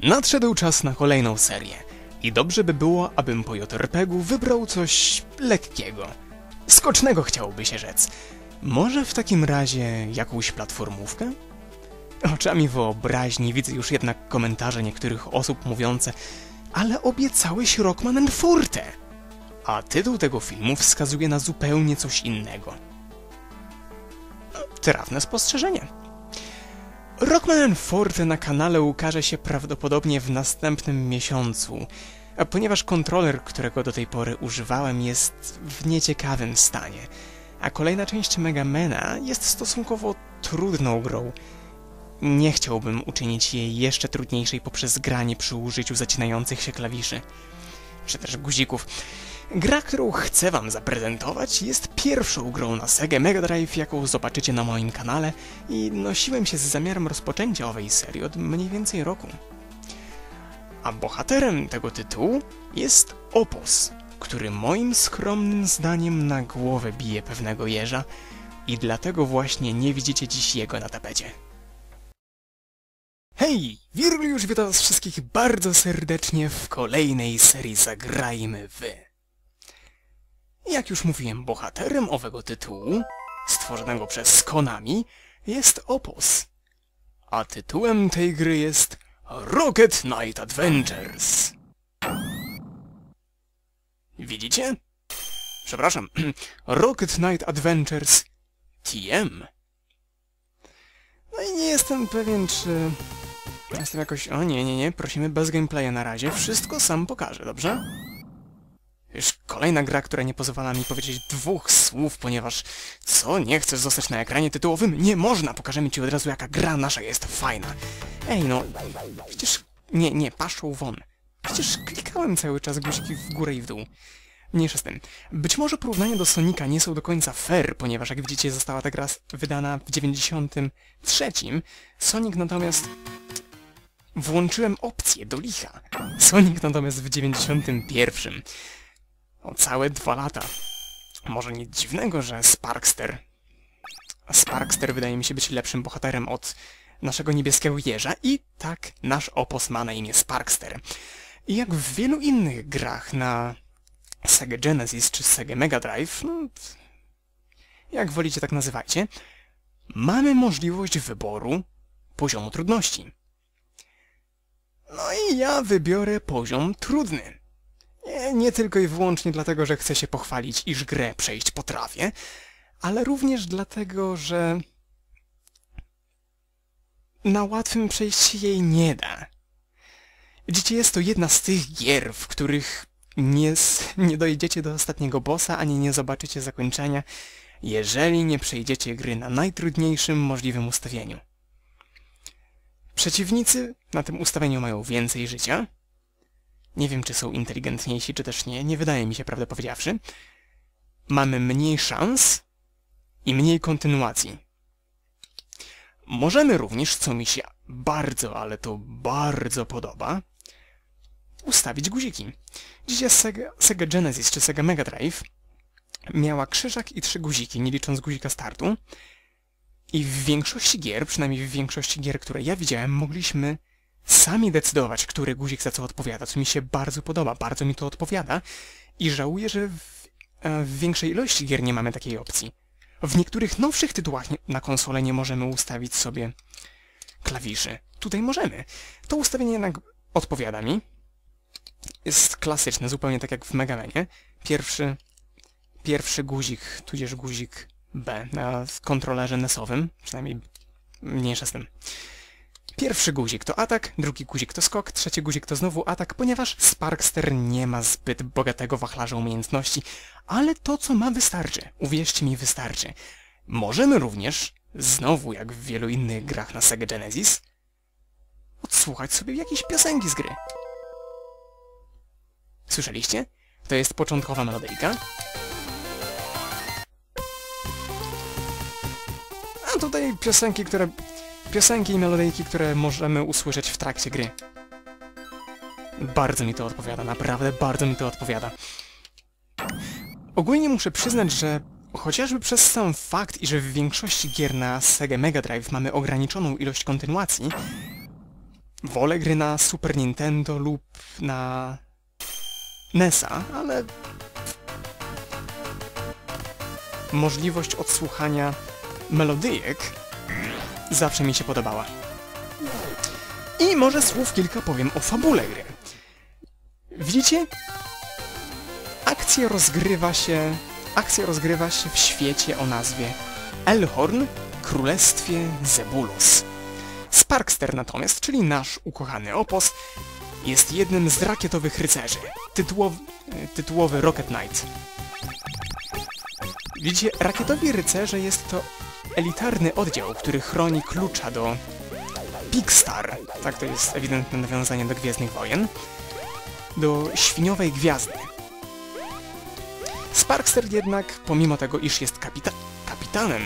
Nadszedł czas na kolejną serię i dobrze by było, abym po JRPG-u wybrał coś lekkiego. Skocznego chciałoby się rzec. Może w takim razie jakąś platformówkę? Oczami wyobraźni widzę już jednak komentarze niektórych osób mówiące ale obiecałeś Rockman Forte! A tytuł tego filmu wskazuje na zupełnie coś innego. Trafne spostrzeżenie. Rockman Forte na kanale ukaże się prawdopodobnie w następnym miesiącu, a ponieważ kontroler, którego do tej pory używałem, jest w nieciekawym stanie, a kolejna część Megamena jest stosunkowo trudną grą. Nie chciałbym uczynić jej jeszcze trudniejszej poprzez granie przy użyciu zacinających się klawiszy, czy też guzików. Gra, którą chcę wam zaprezentować, jest pierwszą grą na Sega Mega Drive, jaką zobaczycie na moim kanale i nosiłem się z zamiarem rozpoczęcia owej serii od mniej więcej roku. A bohaterem tego tytułu jest Opos, który moim skromnym zdaniem na głowę bije pewnego jeża i dlatego właśnie nie widzicie dziś jego na tapecie. Hej! Wirgliusz witam was wszystkich bardzo serdecznie w kolejnej serii Zagrajmy Wy. Jak już mówiłem, bohaterem owego tytułu, stworzonego przez Konami, jest Opos. A tytułem tej gry jest Rocket Knight Adventures. Widzicie? Przepraszam, Rocket Knight Adventures TM. No i nie jestem pewien, czy... Jestem jakoś... O nie, nie, nie, prosimy bez gameplaya na razie. Wszystko sam pokażę, dobrze? Już kolejna gra, która nie pozwala mi powiedzieć dwóch słów, ponieważ co, nie chcesz zostać na ekranie tytułowym? Nie można! Pokażemy ci od razu, jaka gra nasza jest fajna. Ej, no, przecież... Nie, nie, paszą won. Przecież klikałem cały czas guziki w górę i w dół. Mniejsza z tym. Być może porównania do Sonika nie są do końca fair, ponieważ jak widzicie została ta gra wydana w 93. Sonic natomiast... Włączyłem opcję do licha. Sonic natomiast w 91. O całe dwa lata. Może nic dziwnego, że Sparkster... Sparkster wydaje mi się być lepszym bohaterem od naszego niebieskiego jeża i tak nasz opos ma na imię Sparkster. I jak w wielu innych grach na Sega Genesis czy Sega Mega Drive, no, jak wolicie tak nazywajcie, mamy możliwość wyboru poziomu trudności. No i ja wybiorę poziom trudny. Nie, nie tylko i wyłącznie dlatego, że chcę się pochwalić, iż grę przejść potrafię, ale również dlatego, że na łatwym przejść się jej nie da. Widzicie, jest to jedna z tych gier, w których nie, nie dojedziecie do ostatniego bossa, ani nie zobaczycie zakończenia, jeżeli nie przejdziecie gry na najtrudniejszym możliwym ustawieniu. Przeciwnicy na tym ustawieniu mają więcej życia. Nie wiem, czy są inteligentniejsi, czy też nie. Nie wydaje mi się, prawdę powiedziawszy. Mamy mniej szans i mniej kontynuacji. Możemy również, co mi się bardzo, ale to bardzo podoba, ustawić guziki. Dzisiaj Sega, Sega Genesis czy Sega Mega Drive miała krzyżak i trzy guziki, nie licząc guzika startu. I w większości gier, przynajmniej w większości gier, które ja widziałem, mogliśmy sami decydować, który guzik za co odpowiada, co mi się bardzo podoba, bardzo mi to odpowiada i żałuję, że w, e, w większej ilości gier nie mamy takiej opcji. W niektórych nowszych tytułach na konsolę nie możemy ustawić sobie klawiszy. Tutaj możemy. To ustawienie jednak odpowiada mi. Jest klasyczne, zupełnie tak jak w Megamenie. Pierwszy, pierwszy guzik, tudzież guzik B na kontrolerze NES-owym, przynajmniej mniejsza z tym. Pierwszy guzik to atak, drugi guzik to skok, trzeci guzik to znowu atak, ponieważ Sparkster nie ma zbyt bogatego wachlarza umiejętności, ale to co ma wystarczy, uwierzcie mi wystarczy. Możemy również, znowu jak w wielu innych grach na Sega Genesis, odsłuchać sobie jakieś piosenki z gry. Słyszeliście? To jest początkowa melodyjka. A tutaj piosenki, które... Piosenki i melodyjki, które możemy usłyszeć w trakcie gry. Bardzo mi to odpowiada, naprawdę bardzo mi to odpowiada. Ogólnie muszę przyznać, że chociażby przez sam fakt, iż w większości gier na Sega Mega Drive mamy ograniczoną ilość kontynuacji, wolę gry na Super Nintendo lub na NESa, ale możliwość odsłuchania melodyjek zawsze mi się podobała. I może słów kilka powiem o fabule gry. Widzicie? Akcja rozgrywa się... Akcja rozgrywa się w świecie o nazwie Elhorn, Królestwie Zebulos. Sparkster natomiast, czyli nasz ukochany opos, jest jednym z rakietowych rycerzy. Tytułowy, tytułowy Rocket Knight. Widzicie, rakietowi rycerze jest to elitarny oddział, który chroni klucza do Big Star. Tak, to jest ewidentne nawiązanie do Gwiezdnych Wojen. Do Świniowej Gwiazdy. Sparkster jednak, pomimo tego, iż jest kapita kapitanem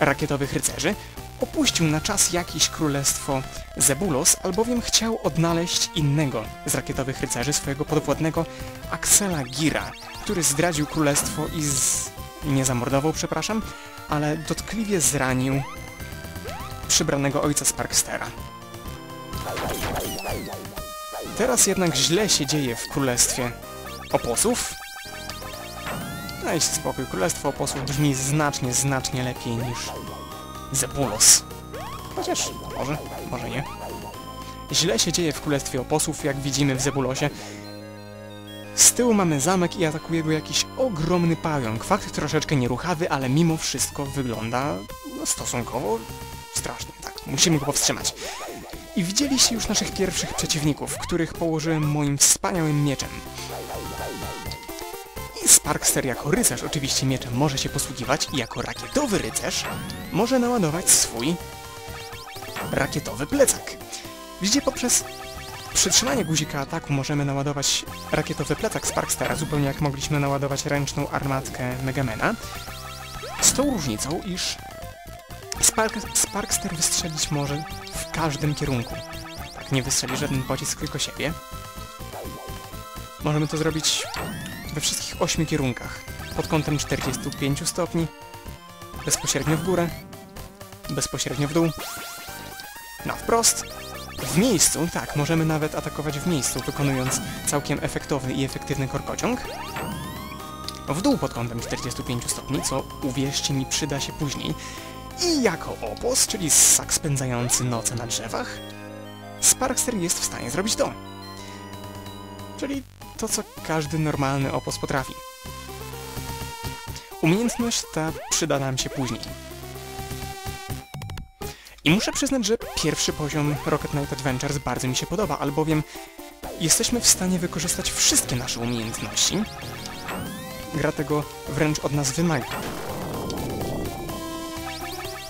rakietowych rycerzy, opuścił na czas jakieś królestwo Zebulos, albowiem chciał odnaleźć innego z rakietowych rycerzy, swojego podwładnego Axela Gira, który zdradził królestwo i z... nie zamordował, przepraszam, ale dotkliwie zranił przybranego ojca Sparkstera. Teraz jednak źle się dzieje w królestwie oposów. Dajcie spokój, królestwo oposów brzmi znacznie, znacznie lepiej niż Zebulos. Chociaż może, może nie. Źle się dzieje w królestwie oposów, jak widzimy w Zebulosie. Z tyłu mamy zamek i atakuje go jakiś ogromny pająk. Fakt troszeczkę nieruchawy, ale mimo wszystko wygląda no, stosunkowo strasznie. Tak, musimy go powstrzymać. I widzieliście już naszych pierwszych przeciwników, których położyłem moim wspaniałym mieczem. I Sparkster jako rycerz oczywiście mieczem może się posługiwać i jako rakietowy rycerz może naładować swój rakietowy plecak. Widzicie, poprzez przytrzymanie guzika ataku możemy naładować rakietowy plecak Sparkstera, zupełnie jak mogliśmy naładować ręczną armatkę Megamena. Z tą różnicą, iż Spark Sparkster wystrzelić może w każdym kierunku. Tak, nie wystrzeli żaden pocisk, tylko siebie. Możemy to zrobić we wszystkich ośmiu kierunkach. Pod kątem 45 stopni, bezpośrednio w górę, bezpośrednio w dół, na wprost, w miejscu, tak, możemy nawet atakować w miejscu, wykonując całkiem efektowny i efektywny korkociąg. W dół pod kątem 45 stopni, co uwierzcie mi przyda się później. I jako opos, czyli ssak spędzający noce na drzewach, Sparkster jest w stanie zrobić to. Czyli to, co każdy normalny opos potrafi. Umiejętność ta przyda nam się później. I muszę przyznać, że pierwszy poziom Rocket Knight Adventures bardzo mi się podoba, albowiem jesteśmy w stanie wykorzystać wszystkie nasze umiejętności. Gra tego wręcz od nas wymaga.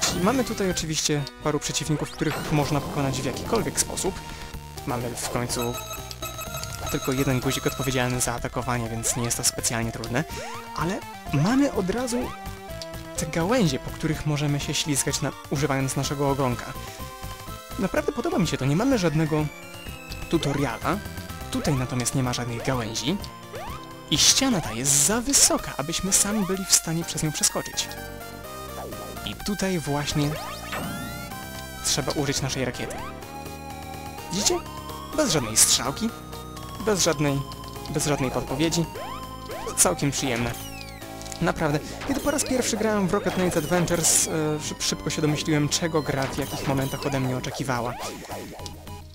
Czyli mamy tutaj oczywiście paru przeciwników, których można pokonać w jakikolwiek sposób. Mamy w końcu tylko jeden guzik odpowiedzialny za atakowanie, więc nie jest to specjalnie trudne. Ale mamy od razu gałęzie, po których możemy się ślizgać na, używając naszego ogonka. Naprawdę podoba mi się to, nie mamy żadnego tutoriala, tutaj natomiast nie ma żadnych gałęzi i ściana ta jest za wysoka, abyśmy sami byli w stanie przez nią przeskoczyć. I tutaj właśnie trzeba użyć naszej rakiety. Widzicie? Bez żadnej strzałki, bez żadnej, bez żadnej podpowiedzi. Całkiem przyjemne. Naprawdę. Kiedy po raz pierwszy grałem w Rocket Knight Adventures, e, szybko się domyśliłem, czego gra w jakich momentach ode mnie oczekiwała.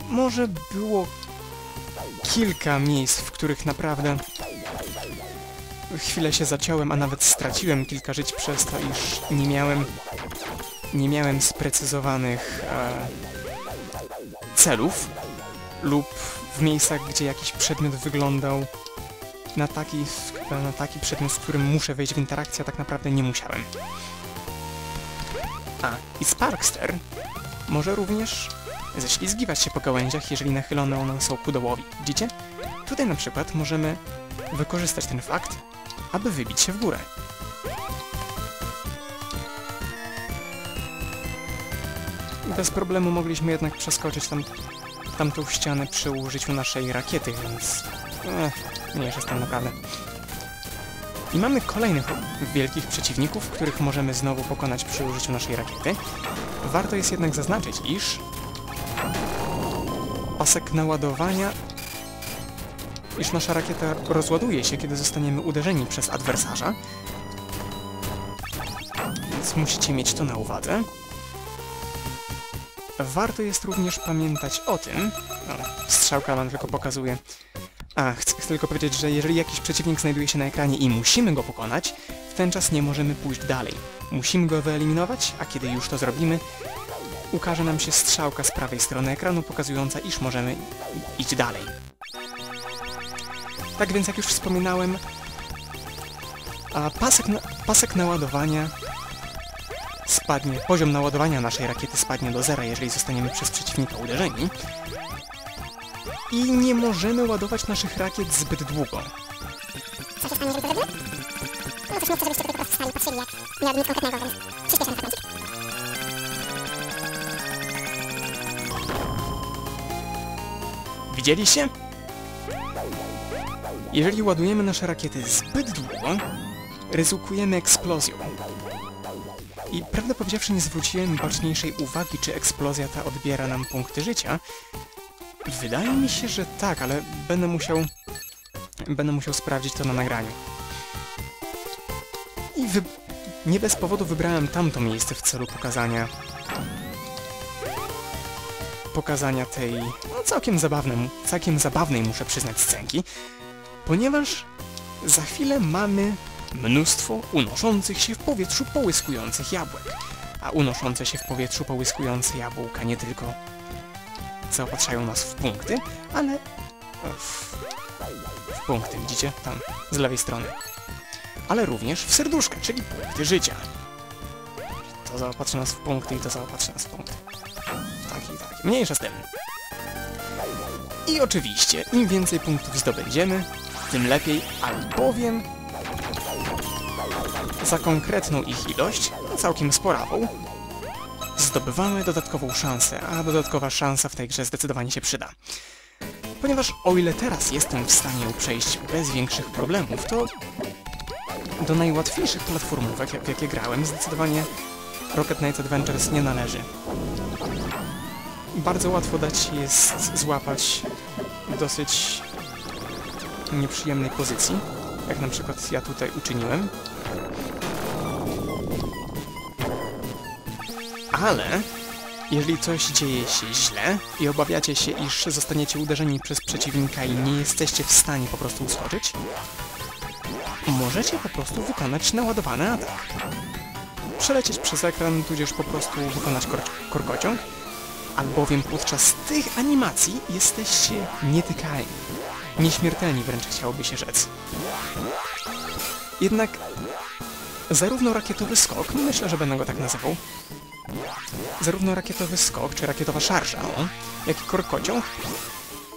Może było kilka miejsc, w których naprawdę chwilę się zaciąłem, a nawet straciłem kilka żyć przez to, iż nie miałem nie miałem sprecyzowanych e, celów lub w miejscach, gdzie jakiś przedmiot wyglądał na taki, na taki przedmiot, z którym muszę wejść w interakcję, a tak naprawdę nie musiałem. A, i Sparkster może również ześlizgiwać się po gałęziach, jeżeli nachylone one są ku dołowi. Widzicie? Tutaj na przykład możemy wykorzystać ten fakt, aby wybić się w górę. Bez problemu mogliśmy jednak przeskoczyć tam, tamtą ścianę przy użyciu naszej rakiety, więc... Ech, nie jest tam naprawdę. I mamy kolejnych wielkich przeciwników, których możemy znowu pokonać przy użyciu naszej rakiety. Warto jest jednak zaznaczyć, iż pasek naładowania, iż nasza rakieta rozładuje się, kiedy zostaniemy uderzeni przez adwersarza. Więc musicie mieć to na uwadze. Warto jest również pamiętać o tym... Strzałka nam tylko pokazuje... A, chcę, tylko powiedzieć, że jeżeli jakiś przeciwnik znajduje się na ekranie i musimy go pokonać, w ten czas nie możemy pójść dalej. Musimy go wyeliminować, a kiedy już to zrobimy, ukaże nam się strzałka z prawej strony ekranu pokazująca, iż możemy iść dalej. Tak więc, jak już wspominałem, a pasek, na, pasek naładowania spadnie, poziom naładowania naszej rakiety spadnie do zera, jeżeli zostaniemy przez przeciwnika uderzeni. I nie możemy ładować naszych rakiet zbyt długo. Co się stanie, jeżeli to zrobimy? No coś nie chcę, żebyście patrzyli jak nic konkretnego, więc przyspieszę na kącik. Widzieliście? Jeżeli ładujemy nasze rakiety zbyt długo, ryzykujemy eksplozją. I prawdę powiedziawszy nie zwróciłem baczniejszej uwagi, czy eksplozja ta odbiera nam punkty życia. Wydaje mi się, że tak, ale będę musiał... Będę musiał sprawdzić to na nagraniu. I wy... nie bez powodu wybrałem tamto miejsce w celu pokazania... pokazania tej... no całkiem zabawnej, całkiem zabawnej muszę przyznać scenki, ponieważ za chwilę mamy mnóstwo unoszących się w powietrzu połyskujących jabłek. A unoszące się w powietrzu połyskujące jabłka nie tylko zaopatrzają nas w punkty, ale w, w punkty, widzicie? Tam, z lewej strony. Ale również w serduszka, czyli punkty życia. To zaopatrzy nas w punkty i to zaopatrzy nas w punkty. Tak i tak. Mniejsza z tym. I oczywiście, im więcej punktów zdobędziemy, tym lepiej, albowiem za konkretną ich ilość, całkiem sporawą, zdobywamy dodatkową szansę, a dodatkowa szansa w tej grze zdecydowanie się przyda. Ponieważ o ile teraz jestem w stanie ją przejść bez większych problemów, to do najłatwiejszych platformówek, w jakie grałem, zdecydowanie Rocket Knight Adventures nie należy. Bardzo łatwo dać jest złapać dosyć nieprzyjemnej pozycji, jak na przykład ja tutaj uczyniłem. Ale jeżeli coś dzieje się źle i obawiacie się, iż zostaniecie uderzeni przez przeciwnika i nie jesteście w stanie po prostu uskoczyć, możecie po prostu wykonać naładowany atak. Przelecieć przez ekran, tudzież po prostu wykonać kor korkociąg, albowiem podczas tych animacji jesteście nietykalni. Nieśmiertelni wręcz chciałoby się rzec. Jednak zarówno rakietowy skok, myślę, że będę go tak nazywał, zarówno rakietowy skok, czy rakietowa szarża, jak i korkociąg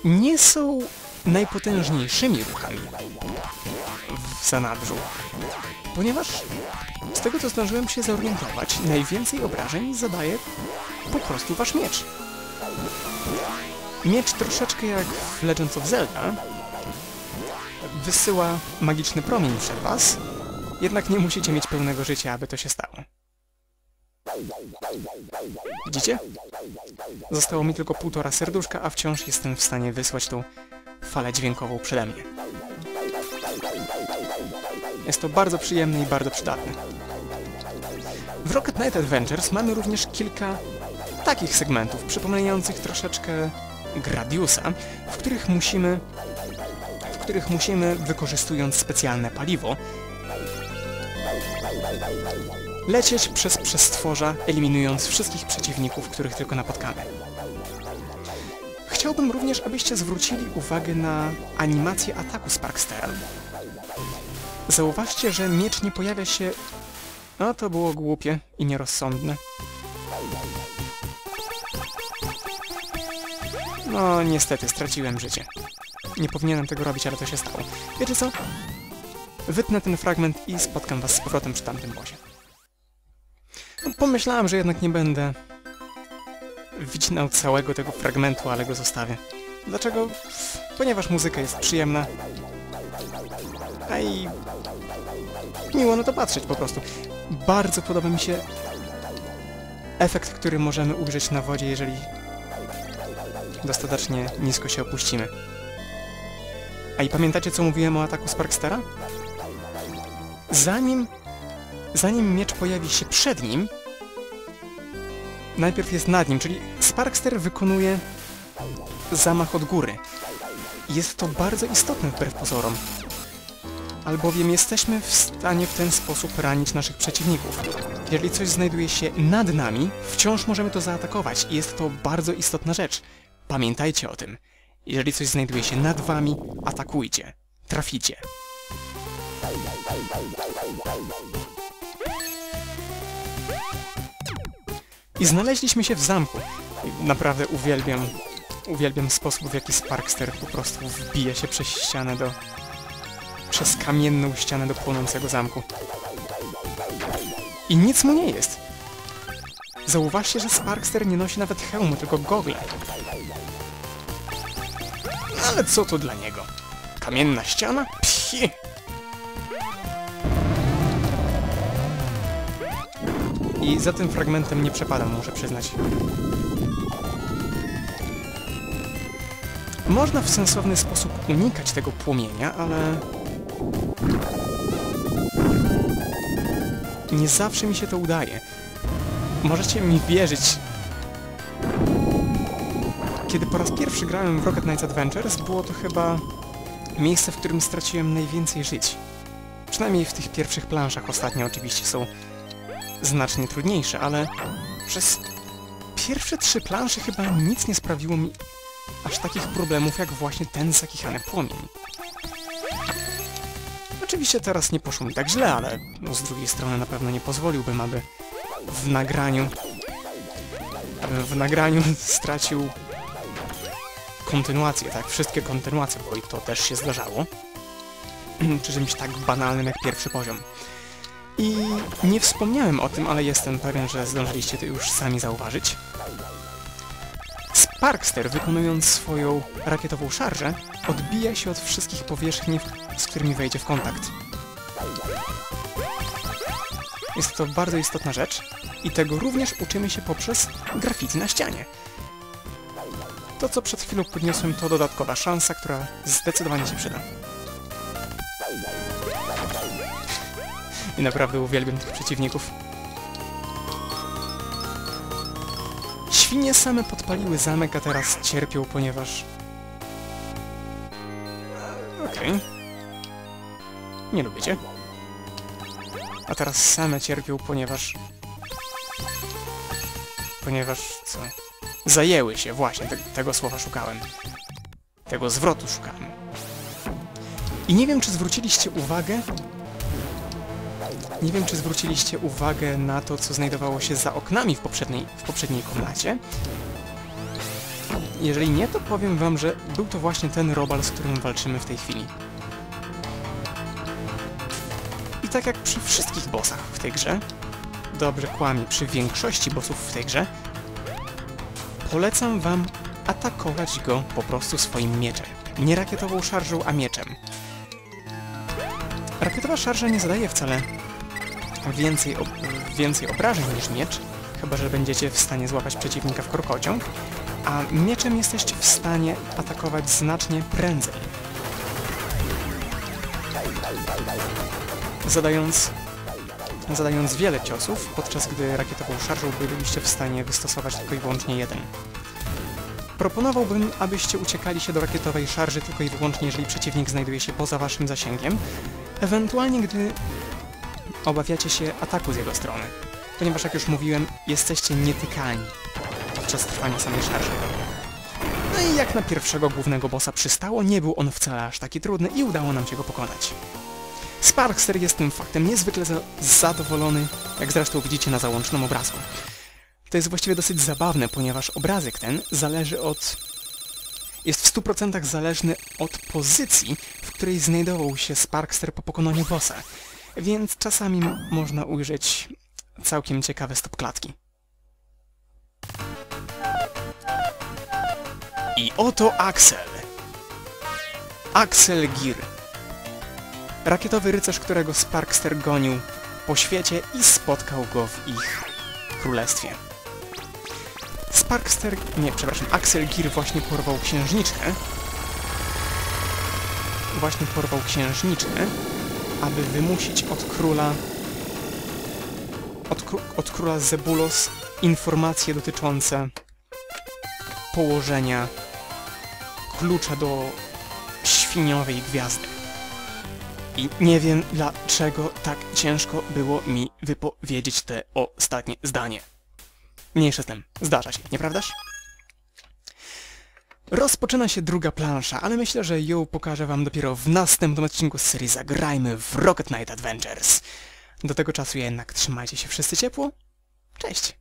nie są najpotężniejszymi ruchami w zanadrzu, ponieważ z tego co zdążyłem się zorientować, najwięcej obrażeń zadaje po prostu wasz miecz. Miecz troszeczkę jak w Legends of Zelda wysyła magiczny promień przed was, jednak nie musicie mieć pełnego życia, aby to się stało. Widzicie? Zostało mi tylko półtora serduszka, a wciąż jestem w stanie wysłać tą falę dźwiękową przede mnie. Jest to bardzo przyjemne i bardzo przydatne. W Rocket Knight Adventures mamy również kilka takich segmentów, przypominających troszeczkę Gradiusa, w których musimy w których musimy, wykorzystując specjalne paliwo, lecieć przez przestworza, eliminując wszystkich przeciwników, których tylko napotkamy. Chciałbym również, abyście zwrócili uwagę na animację ataku Sparkstera. Zauważcie, że miecz nie pojawia się... No to było głupie i nierozsądne. No, niestety, straciłem życie. Nie powinienem tego robić, ale to się stało. Wiecie co? Wytnę ten fragment i spotkam was z powrotem przy tamtym bosie. Pomyślałem, że jednak nie będę wycinał całego tego fragmentu, ale go zostawię. Dlaczego? Ponieważ muzyka jest przyjemna. A i... Miło na to patrzeć po prostu. Bardzo podoba mi się efekt, który możemy ujrzeć na wodzie, jeżeli dostatecznie nisko się opuścimy. A i pamiętacie, co mówiłem o ataku Sparkstera? Zanim... Zanim miecz pojawi się przed nim, najpierw jest nad nim, czyli Sparkster wykonuje zamach od góry. Jest to bardzo istotne wbrew pozorom, albowiem jesteśmy w stanie w ten sposób ranić naszych przeciwników. Jeżeli coś znajduje się nad nami, wciąż możemy to zaatakować i jest to bardzo istotna rzecz. Pamiętajcie o tym. Jeżeli coś znajduje się nad wami, atakujcie. Traficie. I znaleźliśmy się w zamku. Naprawdę uwielbiam, uwielbiam sposób, w jaki Sparkster po prostu wbija się przez ścianę do... przez kamienną ścianę do płonącego zamku. I nic mu nie jest. Zauważcie, że Sparkster nie nosi nawet hełmu, tylko gogle. Ale co to dla niego? Kamienna ściana? Psi! I za tym fragmentem nie przepadam, muszę przyznać. Można w sensowny sposób unikać tego płomienia, ale... Nie zawsze mi się to udaje. Możecie mi wierzyć. Kiedy po raz pierwszy grałem w Rocket Knights Adventures, było to chyba miejsce, w którym straciłem najwięcej żyć. Przynajmniej w tych pierwszych planszach. Ostatnie oczywiście są znacznie trudniejsze, ale przez pierwsze trzy plansze chyba nic nie sprawiło mi aż takich problemów jak właśnie ten zakichany płomień. Oczywiście teraz nie poszło mi tak źle, ale no, z drugiej strony na pewno nie pozwoliłbym, aby w nagraniu abym w nagraniu stracił kontynuację, tak? Wszystkie kontynuacje, bo i to też się zdarzało. Przy czymś tak banalnym jak pierwszy poziom. I nie wspomniałem o tym, ale jestem pewien, że zdążyliście to już sami zauważyć. Sparkster, wykonując swoją rakietową szarżę, odbija się od wszystkich powierzchni, z którymi wejdzie w kontakt. Jest to bardzo istotna rzecz i tego również uczymy się poprzez grafity na ścianie. To, co przed chwilą podniosłem, to dodatkowa szansa, która zdecydowanie się przyda. I naprawdę uwielbiam tych przeciwników. Świnie same podpaliły zamek, a teraz cierpią, ponieważ... Okej. Nie lubicie. A teraz same cierpią, ponieważ... Ponieważ... co? Zajęły się, właśnie, te, tego słowa szukałem. Tego zwrotu szukałem. I nie wiem, czy zwróciliście uwagę, nie wiem, czy zwróciliście uwagę na to, co znajdowało się za oknami w poprzedniej, w poprzedniej komnacie. Jeżeli nie, to powiem wam, że był to właśnie ten robal, z którym walczymy w tej chwili. I tak jak przy wszystkich bossach w tej grze, dobrze kłamie, przy większości bossów w tej grze, polecam wam atakować go po prostu swoim mieczem. Nie rakietową szarżą, a mieczem. Rakietowa szarża nie zadaje wcale więcej, ob więcej obrażeń niż miecz, chyba że będziecie w stanie złapać przeciwnika w krokociąg, a mieczem jesteście w stanie atakować znacznie prędzej. Zadając, zadając wiele ciosów, podczas gdy rakietową szarżą byliście w stanie wystosować tylko i wyłącznie jeden. Proponowałbym, abyście uciekali się do rakietowej szarży tylko i wyłącznie, jeżeli przeciwnik znajduje się poza waszym zasięgiem, ewentualnie gdy obawiacie się ataku z jego strony, ponieważ jak już mówiłem, jesteście nietykalni podczas trwania samej szarży. No i jak na pierwszego głównego bossa przystało, nie był on wcale aż taki trudny i udało nam się go pokonać. Sparkster jest tym faktem niezwykle za zadowolony, jak zresztą widzicie na załącznym obrazku. To jest właściwie dosyć zabawne, ponieważ obrazek ten zależy od... jest w 100% zależny od pozycji, w której znajdował się Sparkster po pokonaniu bossa, więc czasami można ujrzeć całkiem ciekawe stopklatki. I oto Axel. Axel Gir. Rakietowy rycerz, którego Sparkster gonił po świecie i spotkał go w ich królestwie. Sparkster... nie, przepraszam, Axel Gear właśnie porwał księżniczkę. Właśnie porwał księżniczkę, aby wymusić od króla... Od, od króla Zebulos informacje dotyczące położenia klucza do świniowej gwiazdy. I nie wiem, dlaczego tak ciężko było mi wypowiedzieć te ostatnie zdanie. Mniejsza z tym. Zdarza się, nieprawdaż? Rozpoczyna się druga plansza, ale myślę, że ją pokażę wam dopiero w następnym odcinku z serii Zagrajmy w Rocket Knight Adventures. Do tego czasu jednak trzymajcie się wszyscy ciepło. Cześć!